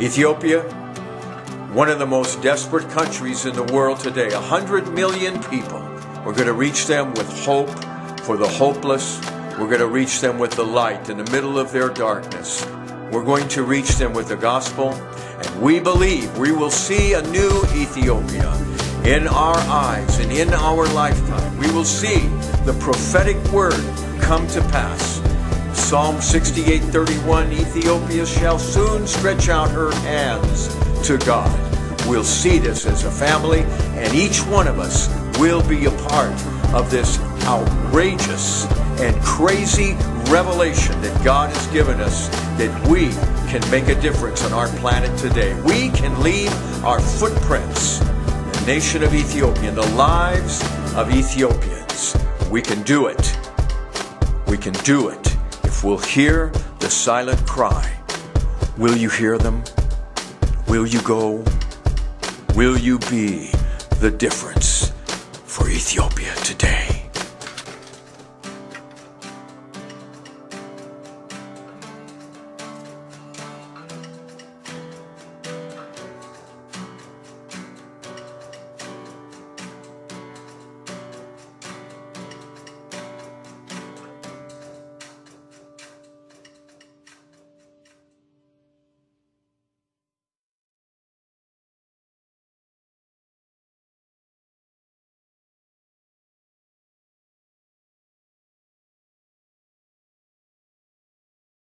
Ethiopia, one of the most desperate countries in the world today. A hundred million people. We're going to reach them with hope for the hopeless. We're going to reach them with the light in the middle of their darkness. We're going to reach them with the gospel. And we believe we will see a new Ethiopia in our eyes and in our lifetime. We will see the prophetic word come to pass. Psalm 68:31 Ethiopia shall soon stretch out her hands to God. We'll see this as a family and each one of us will be a part of this outrageous and crazy revelation that God has given us that we can make a difference on our planet today. We can leave our footprints in the nation of Ethiopia, in the lives of Ethiopians. We can do it. We can do it if we'll hear the silent cry. Will you hear them? Will you go? Will you be the difference for Ethiopia today?